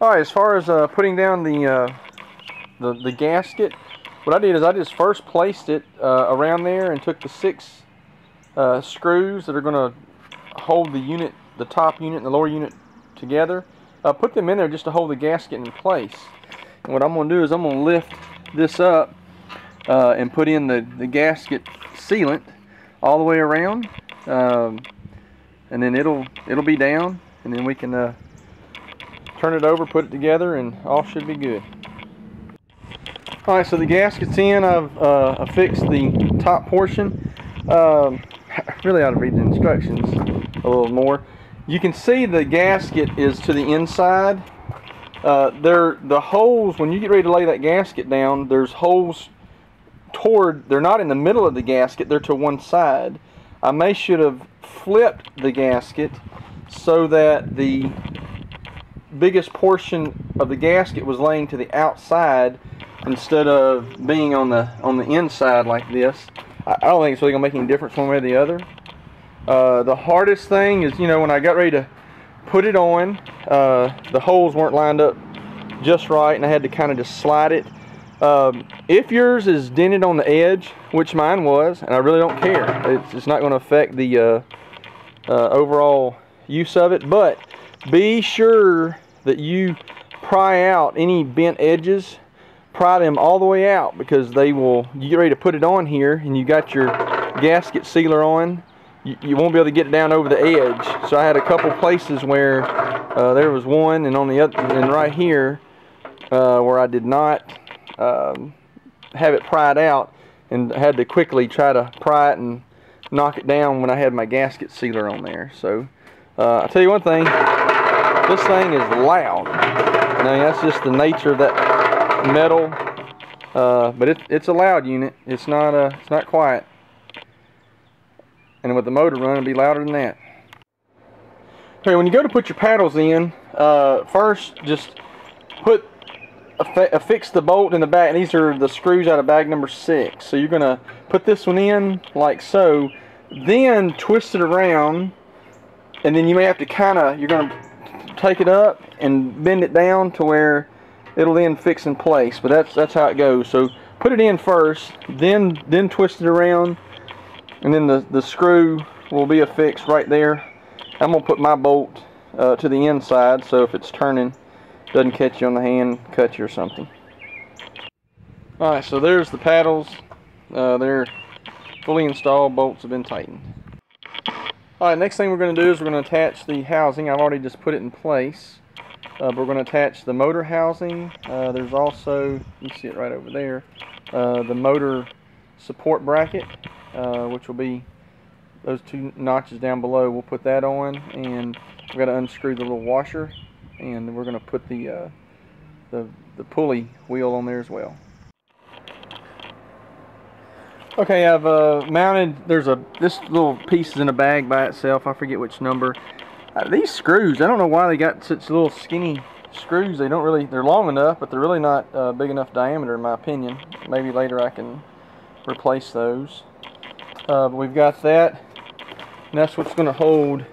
All right, as far as uh, putting down the, uh, the the gasket, what I did is I just first placed it uh, around there and took the six uh, screws that are going to hold the unit, the top unit and the lower unit together. Uh, put them in there just to hold the gasket in place. And what I'm going to do is I'm going to lift this up uh, and put in the, the gasket sealant all the way around. Um, and then it'll it'll be down and then we can turn it over, put it together, and all should be good. All right, so the gasket's in. I've uh, affixed the top portion. Um, I really ought to read the instructions a little more. You can see the gasket is to the inside. Uh, there, the holes when you get ready to lay that gasket down, there's holes toward. They're not in the middle of the gasket. They're to one side. I may should have flipped the gasket so that the biggest portion of the gasket was laying to the outside instead of being on the on the inside like this. I, I don't think it's really gonna make any difference one way or the other. Uh, the hardest thing is, you know, when I got ready to put it on, uh, the holes weren't lined up just right, and I had to kind of just slide it. Um, if yours is dented on the edge, which mine was, and I really don't care, it's, it's not going to affect the uh, uh, overall use of it, but be sure that you pry out any bent edges. Pry them all the way out because they will you get ready to put it on here and you got your gasket sealer on. You, you won't be able to get it down over the edge. So I had a couple places where uh, there was one and on the other and right here uh, where I did not um, have it pried out and had to quickly try to pry it and knock it down when I had my gasket sealer on there. So uh, I'll tell you one thing this thing is loud. Now that's just the nature of that metal, uh, but it, it's a loud unit. It's not uh, it's not quiet. And with the motor running, it'll be louder than that. Okay, when you go to put your paddles in, uh, first just put affix the bolt in the back. These are the screws out of bag number six. So you're gonna put this one in like so, then twist it around, and then you may have to kind of you're gonna take it up and bend it down to where it'll then fix in place. But that's that's how it goes. So put it in first, then then twist it around, and then the, the screw will be affixed right there. I'm to put my bolt uh, to the inside so if it's turning, doesn't catch you on the hand, cut you or something. Alright, so there's the paddles. Uh, they're fully installed, bolts have been tightened. Alright, next thing we're going to do is we're going to attach the housing. I've already just put it in place. Uh, we're going to attach the motor housing. Uh, there's also, you see it right over there, uh, the motor support bracket, uh, which will be those two notches down below. We'll put that on, and we've got to unscrew the little washer, and we're going to put the, uh, the, the pulley wheel on there as well. Okay, I've uh, mounted, there's a, this little piece is in a bag by itself, I forget which number. Uh, these screws, I don't know why they got such little skinny screws. They don't really, they're long enough, but they're really not uh, big enough diameter in my opinion. Maybe later I can replace those. Uh, but we've got that, and that's what's going to hold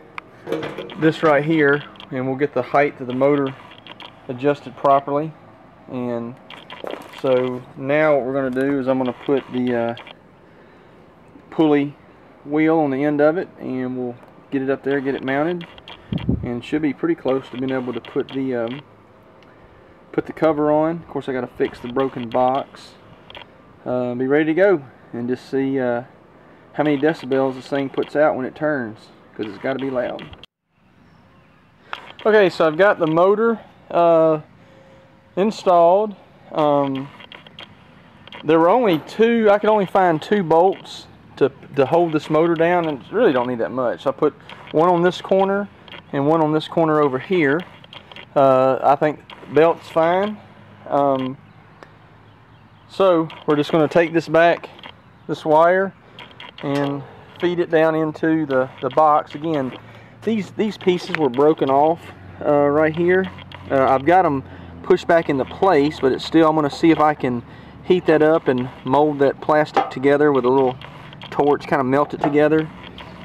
this right here, and we'll get the height of the motor adjusted properly. And so now what we're going to do is I'm going to put the uh, pulley wheel on the end of it and we'll get it up there get it mounted and should be pretty close to being able to put the um, put the cover on. Of course I got to fix the broken box. Uh, be ready to go and just see uh, how many decibels this thing puts out when it turns because it's got to be loud. Okay so I've got the motor uh, installed. Um, there were only two I could only find two bolts to, to hold this motor down and really don't need that much. I put one on this corner and one on this corner over here. Uh, I think belt's fine. Um, so we're just going to take this back, this wire, and feed it down into the, the box. Again, these, these pieces were broken off uh, right here. Uh, I've got them pushed back into place, but it's still, I'm going to see if I can heat that up and mold that plastic together with a little torch, kind of melt it together.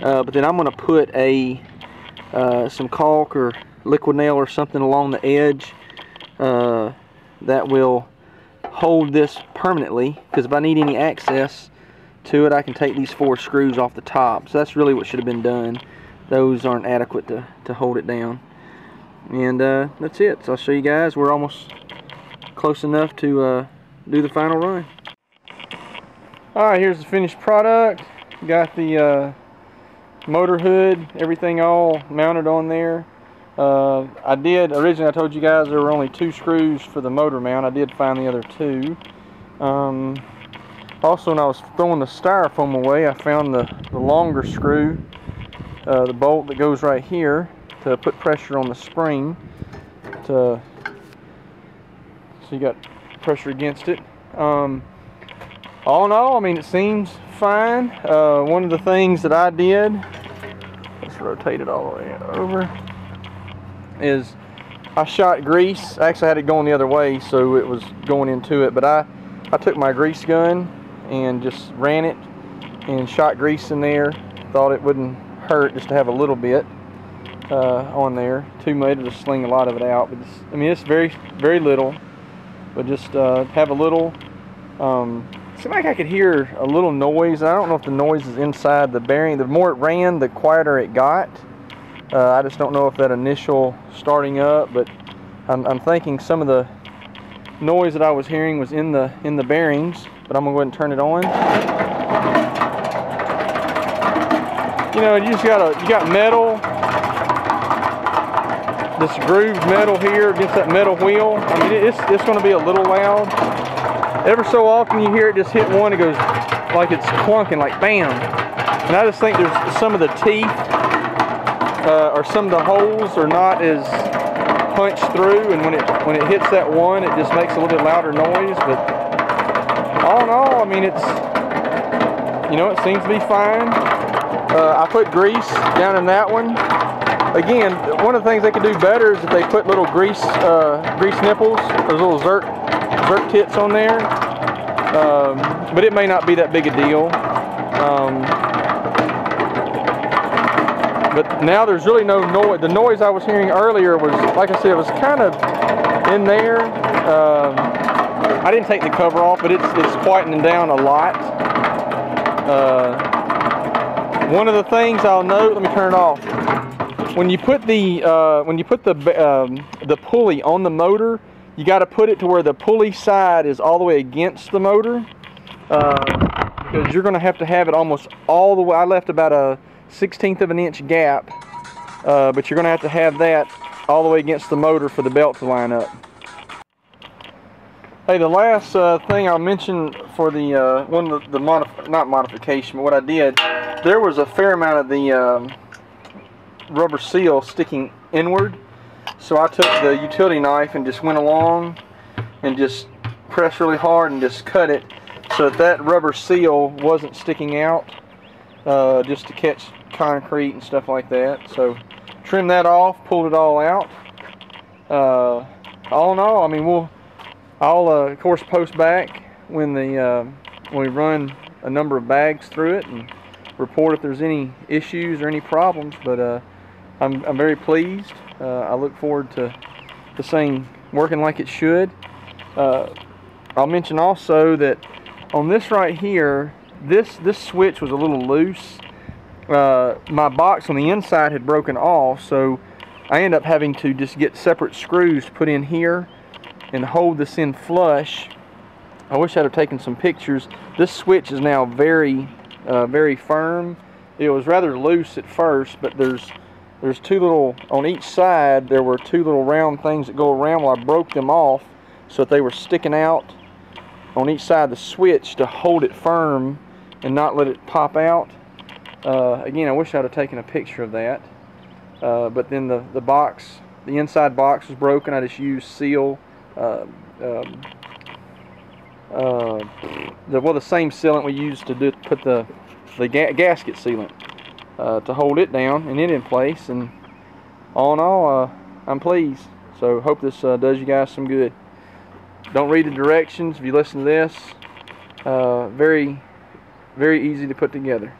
Uh, but then I'm going to put a uh, some caulk or liquid nail or something along the edge. Uh, that will hold this permanently because if I need any access to it I can take these four screws off the top. So that's really what should have been done. Those aren't adequate to, to hold it down. And uh, that's it. So I'll show you guys. We're almost close enough to uh, do the final run alright here's the finished product got the uh, motor hood everything all mounted on there uh, I did, originally I told you guys there were only two screws for the motor mount. I did find the other two. Um, also, when I was throwing the styrofoam away, I found the, the longer screw, uh, the bolt that goes right here to put pressure on the spring. To, so you got pressure against it. Um, all in all, I mean, it seems fine. Uh, one of the things that I did, let's rotate it all the way over is I shot grease. I actually, had it going the other way, so it was going into it. But I, I took my grease gun and just ran it and shot grease in there. Thought it wouldn't hurt just to have a little bit uh, on there. Too much to sling a lot of it out. But I mean, it's very, very little. But just uh, have a little. Um, seemed like I could hear a little noise. I don't know if the noise is inside the bearing. The more it ran, the quieter it got. Uh, I just don't know if that initial starting up, but I'm, I'm, thinking some of the noise that I was hearing was in the in the bearings. But I'm gonna go ahead and turn it on. You know, you just got a you got metal, this grooved metal here against that metal wheel. I mean, it's it's gonna be a little loud. Ever so often you hear it just hit one, it goes like it's clunking, like bam. And I just think there's some of the teeth uh, or some of the holes are not as punched through and when it when it hits that one it just makes a little bit louder noise but all in all I mean it's you know it seems to be fine uh, I put grease down in that one again one of the things they could do better is if they put little grease uh, grease nipples those little zerk zerk tits on there um, but it may not be that big a deal um, but now there's really no noise. The noise I was hearing earlier was, like I said, it was kind of in there. Um, I didn't take the cover off, but it's, it's quietening down a lot. Uh, one of the things I'll note, let me turn it off. When you put the uh, when you put the um, the pulley on the motor, you got to put it to where the pulley side is all the way against the motor, uh, because you're going to have to have it almost all the way. I left about a 16th of an inch gap, uh, but you're going to have to have that all the way against the motor for the belt to line up. Hey, the last uh, thing I'll mention for the uh, one of the, the modif not modification, but what I did, there was a fair amount of the um, rubber seal sticking inward. So I took the utility knife and just went along and just pressed really hard and just cut it so that that rubber seal wasn't sticking out uh, just to catch concrete and stuff like that. So trim that off, pulled it all out. Uh, all in all, I mean, we'll, I'll uh, of course post back when the uh, when we run a number of bags through it and report if there's any issues or any problems. But uh, I'm, I'm very pleased. Uh, I look forward to the thing working like it should. I'll mention also that on this right here, this this switch was a little loose uh, my box on the inside had broken off so I end up having to just get separate screws to put in here and hold this in flush I wish I'd have taken some pictures this switch is now very uh, very firm it was rather loose at first but there's there's two little on each side there were two little round things that go around well I broke them off so that they were sticking out on each side of the switch to hold it firm and not let it pop out uh, again, I wish I'd have taken a picture of that. Uh, but then the, the box, the inside box was broken. I just used seal, uh, um, uh, the, well, the same sealant we used to do, put the, the ga gasket sealant uh, to hold it down and it in place. And all in all, uh, I'm pleased. So hope this does you guys some good. Don't read the directions if you listen to this. very, very easy to put together.